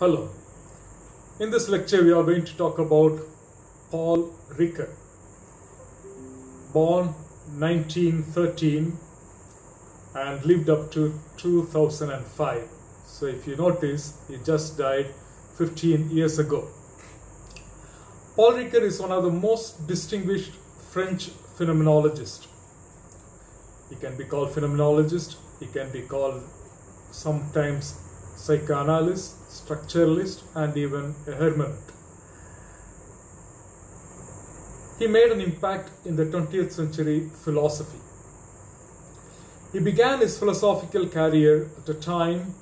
Hello. In this lecture, we are going to talk about Paul Ricoeur. Born 1913 and lived up to 2005. So, if you notice, he just died 15 years ago. Paul Ricoeur is one of the most distinguished French phenomenologists. He can be called phenomenologist, he can be called sometimes psychoanalyst, structuralist, and even a hermeneutic. He made an impact in the 20th century philosophy. He began his philosophical career at a time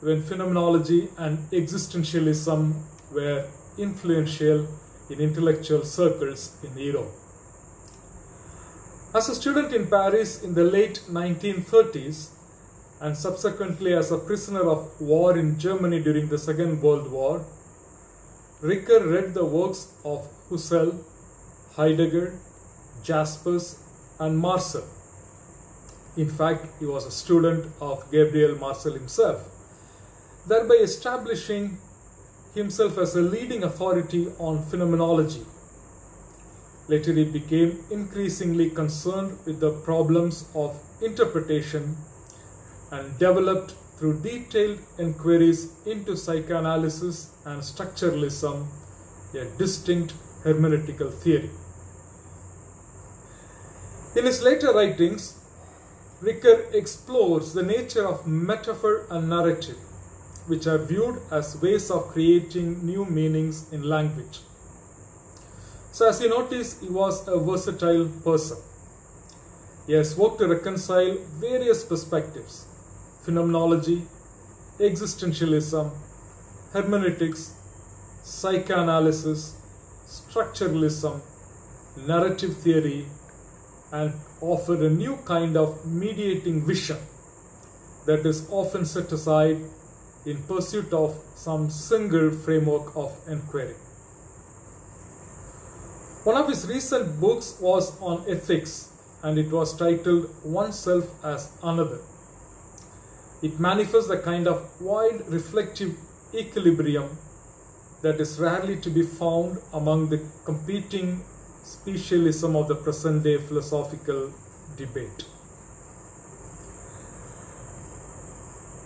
when phenomenology and existentialism were influential in intellectual circles in Europe. As a student in Paris in the late 1930s, and subsequently as a prisoner of war in Germany during the Second World War, Ricoeur read the works of Husserl, Heidegger, Jaspers, and Marcel. In fact, he was a student of Gabriel Marcel himself, thereby establishing himself as a leading authority on phenomenology. Later, he became increasingly concerned with the problems of interpretation and developed through detailed inquiries into psychoanalysis and structuralism a distinct hermeneutical theory. In his later writings, Ricoeur explores the nature of metaphor and narrative, which are viewed as ways of creating new meanings in language. So, as you notice, he was a versatile person. He has worked to reconcile various perspectives phenomenology, existentialism, hermeneutics, psychoanalysis, structuralism, narrative theory, and offered a new kind of mediating vision that is often set aside in pursuit of some single framework of inquiry. One of his recent books was on ethics and it was titled Oneself as Another. It manifests a kind of wide reflective equilibrium that is rarely to be found among the competing specialism of the present day philosophical debate.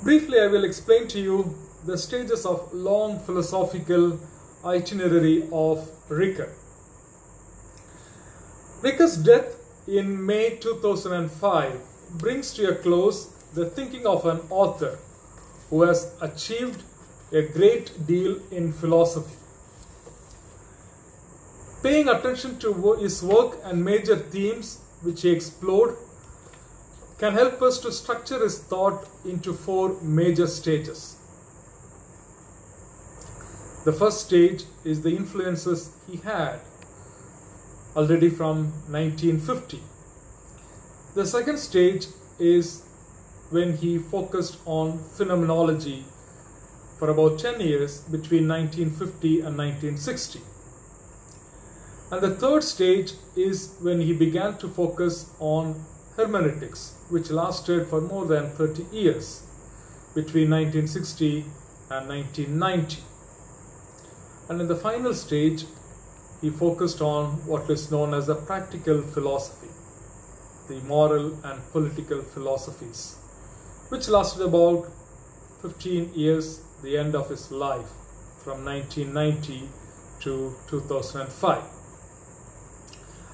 Briefly, I will explain to you the stages of long philosophical itinerary of Ricoeur. Ricoeur's death in May 2005 brings to a close the thinking of an author who has achieved a great deal in philosophy. Paying attention to his work and major themes which he explored can help us to structure his thought into four major stages. The first stage is the influences he had already from 1950. The second stage is when he focused on phenomenology for about 10 years between 1950 and 1960. And the third stage is when he began to focus on hermeneutics, which lasted for more than 30 years between 1960 and 1990. And in the final stage, he focused on what is known as the practical philosophy, the moral and political philosophies, which lasted about 15 years, the end of his life, from 1990 to 2005.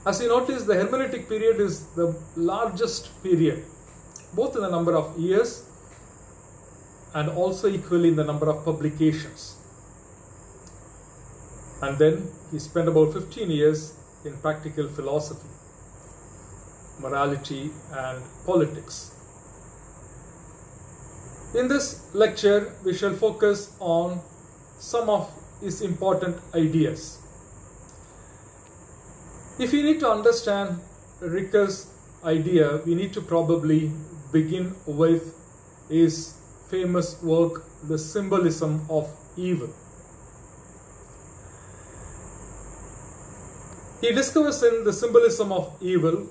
As you notice, the hermeneutic period is the largest period, both in the number of years and also equally in the number of publications. And then he spent about 15 years in practical philosophy, morality, and politics. In this lecture, we shall focus on some of his important ideas. If we need to understand Ricoeur's idea, we need to probably begin with his famous work, The Symbolism of Evil. He discovers in The Symbolism of Evil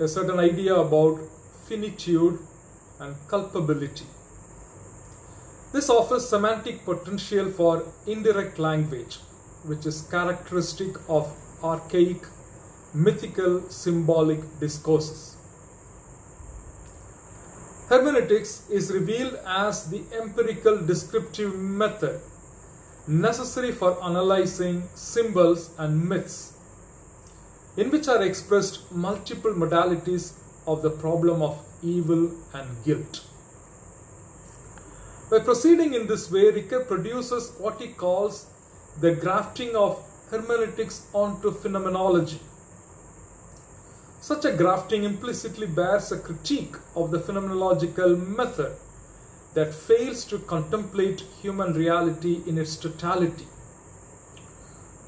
a certain idea about finitude and culpability. This offers semantic potential for indirect language, which is characteristic of archaic, mythical, symbolic discourses. Hermeneutics is revealed as the empirical descriptive method necessary for analyzing symbols and myths, in which are expressed multiple modalities of the problem of evil and guilt. By proceeding in this way, Ricoeur produces what he calls the grafting of hermeneutics onto phenomenology. Such a grafting implicitly bears a critique of the phenomenological method that fails to contemplate human reality in its totality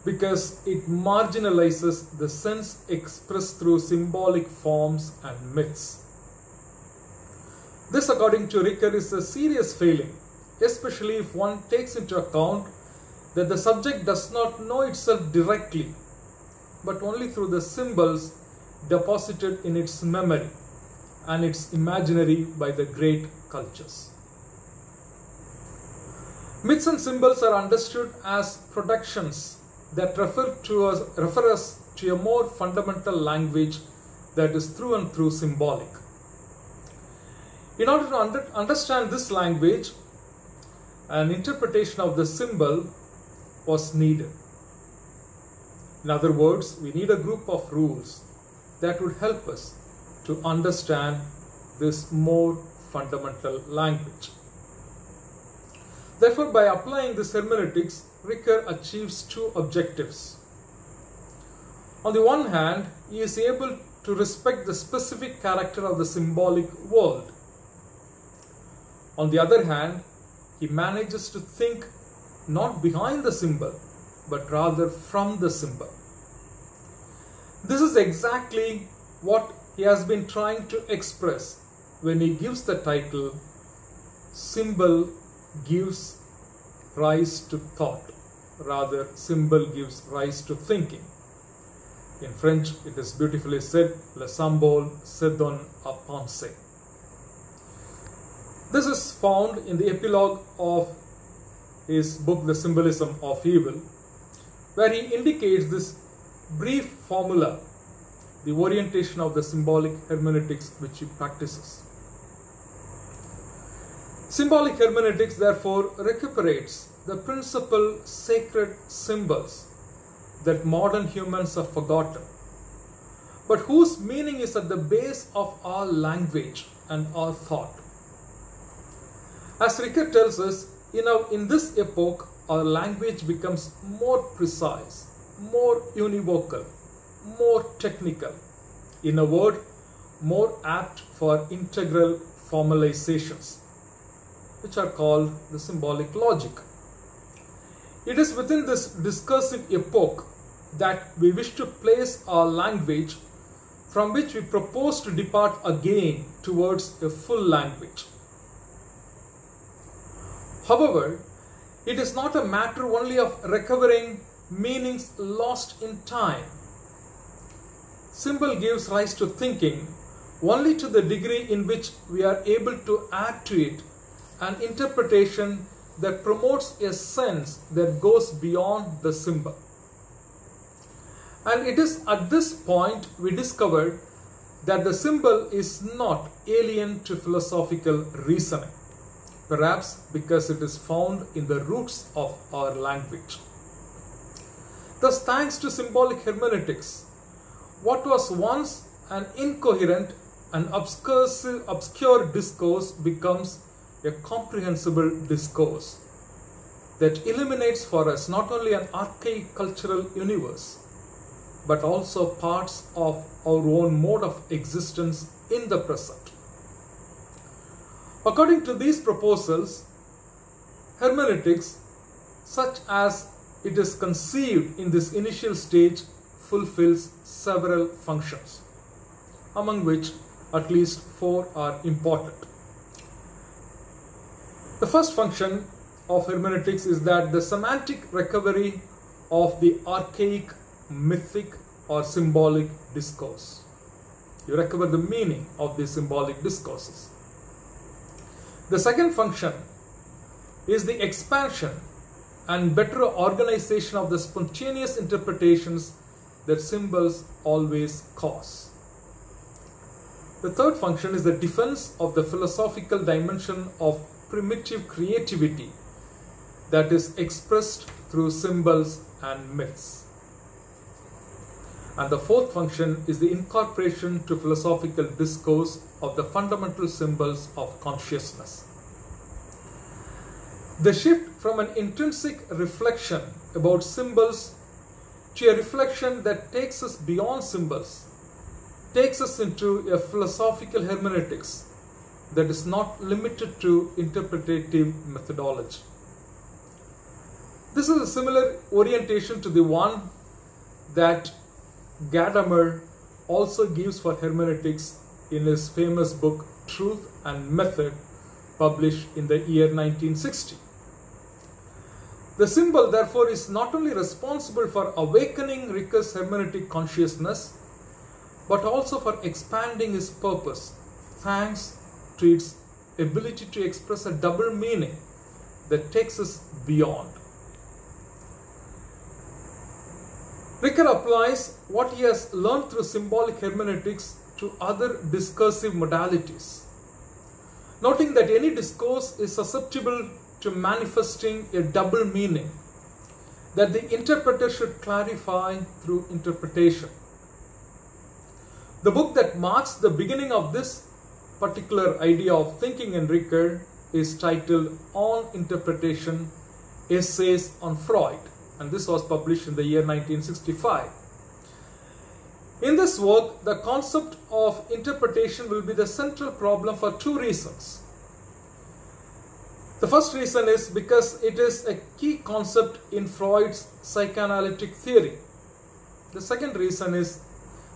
because it marginalizes the sense expressed through symbolic forms and myths. This, according to Ricoeur, is a serious failing, especially if one takes into account that the subject does not know itself directly, but only through the symbols deposited in its memory and its imaginary by the great cultures. Myths and symbols are understood as productions that refer to us, refer us to a more fundamental language that is through and through symbolic. In order to under, understand this language, an interpretation of the symbol was needed. In other words, we need a group of rules that would help us to understand this more fundamental language. Therefore, by applying this hermeneutics, Ricoeur achieves two objectives. On the one hand, he is able to respect the specific character of the symbolic world. On the other hand, he manages to think not behind the symbol, but rather from the symbol. This is exactly what he has been trying to express when he gives the title Symbol Gives Rise to Thought. Rather, symbol gives rise to thinking. In French, it is beautifully said, Le symbole se donne à penser. This is found in the epilogue of his book, The Symbolism of Evil, where he indicates this brief formula, the orientation of the symbolic hermeneutics which he practices. Symbolic hermeneutics therefore recuperates the principal sacred symbols that modern humans have forgotten, but whose meaning is at the base of our language and our thought. As Ricoeur tells us, you know, in this epoch, our language becomes more precise, more univocal, more technical. In a word, more apt for integral formalizations, which are called the symbolic logic. It is within this discursive epoch that we wish to place our language from which we propose to depart again towards a full language. However, it is not a matter only of recovering meanings lost in time. Symbol gives rise to thinking only to the degree in which we are able to add to it an interpretation that promotes a sense that goes beyond the symbol. And it is at this point we discovered that the symbol is not alien to philosophical reasoning, perhaps because it is found in the roots of our language. Thus, thanks to symbolic hermeneutics, what was once an incoherent and obscure, obscure discourse becomes a comprehensible discourse that illuminates for us not only an archaic cultural universe, but also parts of our own mode of existence in the present. According to these proposals, hermeneutics, such as it is conceived in this initial stage, fulfills several functions, among which at least four are important. The first function of hermeneutics is that the semantic recovery of the archaic, mythic, or symbolic discourse. You recover the meaning of these symbolic discourses. The second function is the expansion and better organization of the spontaneous interpretations that symbols always cause. The third function is the defense of the philosophical dimension of primitive creativity that is expressed through symbols and myths. And the fourth function is the incorporation to philosophical discourse of the fundamental symbols of consciousness. The shift from an intrinsic reflection about symbols to a reflection that takes us beyond symbols takes us into a philosophical hermeneutics that is not limited to interpretative methodology. This is a similar orientation to the one that Gadamer also gives for hermeneutics in his famous book Truth and Method, published in the year 1960. The symbol, therefore, is not only responsible for awakening Ricoeur's hermeneutic consciousness, but also for expanding his purpose, thanks to its ability to express a double meaning that takes us beyond. Ricoeur applies what he has learned through symbolic hermeneutics to other discursive modalities, noting that any discourse is susceptible to manifesting a double meaning that the interpreter should clarify through interpretation. The book that marks the beginning of this particular idea of thinking in Ricoeur is titled On Interpretation Essays on Freud, and this was published in the year 1965. In this work, the concept of interpretation will be the central problem for two reasons. The first reason is because it is a key concept in Freud's psychoanalytic theory. The second reason is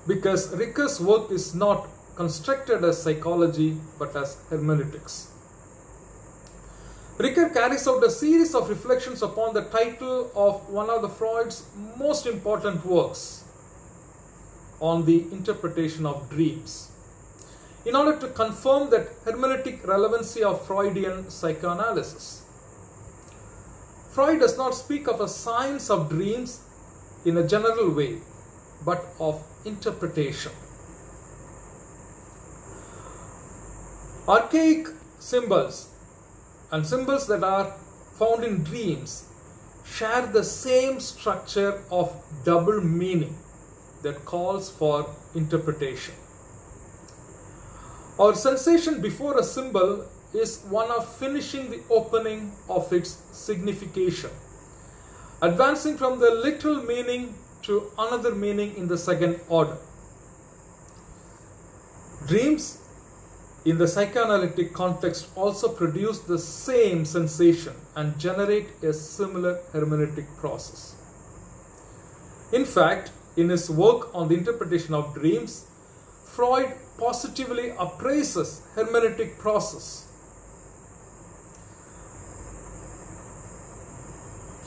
because Ricoeur's work is not constructed as psychology but as hermeneutics. Ricoeur carries out a series of reflections upon the title of one of the Freud's most important works on the interpretation of dreams in order to confirm that hermeneutic relevancy of Freudian psychoanalysis. Freud does not speak of a science of dreams in a general way, but of interpretation. Archaic symbols and symbols that are found in dreams share the same structure of double meaning that calls for interpretation. Our sensation before a symbol is one of finishing the opening of its signification, advancing from the literal meaning to another meaning in the second order. Dreams in the psychoanalytic context also produce the same sensation and generate a similar hermeneutic process. In fact, in his work on the interpretation of dreams, Freud positively appraises hermeneutic process.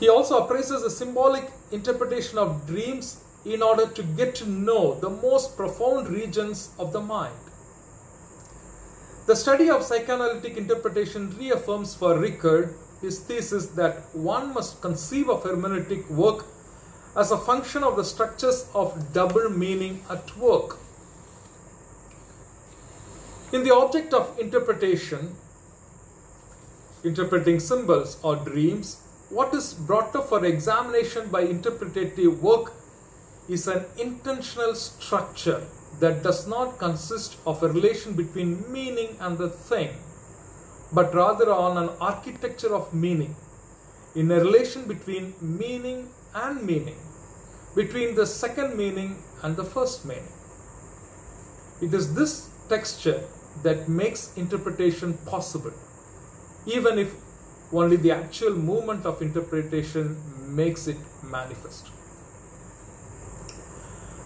He also appraises the symbolic interpretation of dreams in order to get to know the most profound regions of the mind. The study of psychoanalytic interpretation reaffirms for Ricoeur his thesis that one must conceive of hermeneutic work as a function of the structures of double meaning at work. In the object of interpretation, interpreting symbols or dreams, what is brought up for examination by interpretative work is an intentional structure that does not consist of a relation between meaning and the thing, but rather on an architecture of meaning, in a relation between meaning and meaning, between the second meaning and the first meaning. It is this texture that makes interpretation possible, even if only the actual movement of interpretation makes it manifest.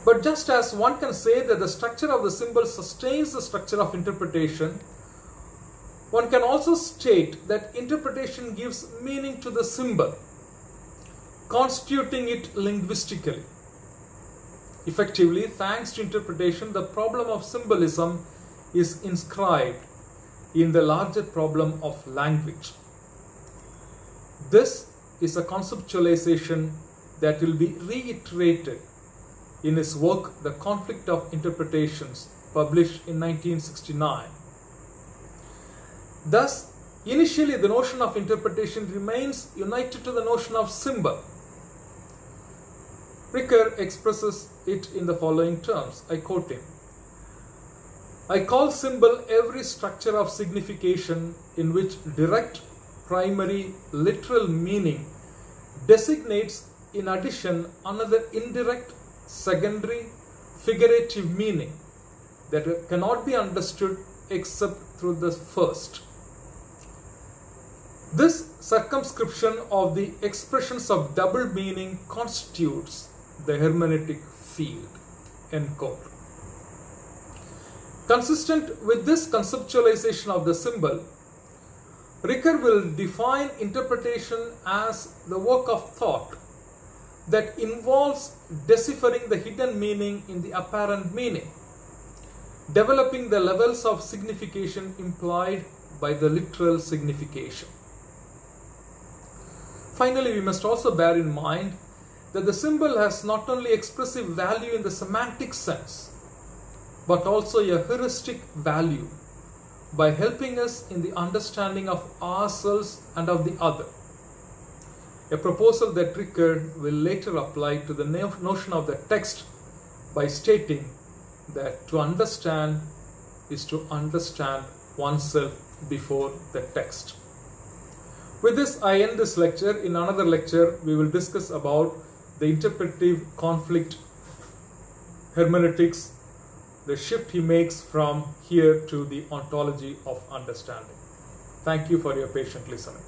But just as one can say that the structure of the symbol sustains the structure of interpretation, one can also state that interpretation gives meaning to the symbol, constituting it linguistically. Effectively, thanks to interpretation, the problem of symbolism is inscribed in the larger problem of language. This is a conceptualization that will be reiterated in his work The Conflict of Interpretations, published in 1969. Thus, initially the notion of interpretation remains united to the notion of symbol. Ricoeur expresses it in the following terms. I quote him. I call symbol every structure of signification in which direct, primary, literal meaning designates in addition another indirect, secondary, figurative meaning that cannot be understood except through the first. This circumscription of the expressions of double meaning constitutes the hermeneutic field. End quote. Consistent with this conceptualization of the symbol, Ricoeur will define interpretation as the work of thought that involves deciphering the hidden meaning in the apparent meaning, developing the levels of signification implied by the literal signification. Finally, we must also bear in mind that the symbol has not only expressive value in the semantic sense, but also a heuristic value by helping us in the understanding of ourselves and of the other. A proposal that Ricoeur will later apply to the notion of the text by stating that to understand is to understand oneself before the text. With this, I end this lecture. In another lecture, we will discuss about the interpretive conflict hermeneutics, the shift he makes from here to the ontology of understanding. Thank you for your patient listening.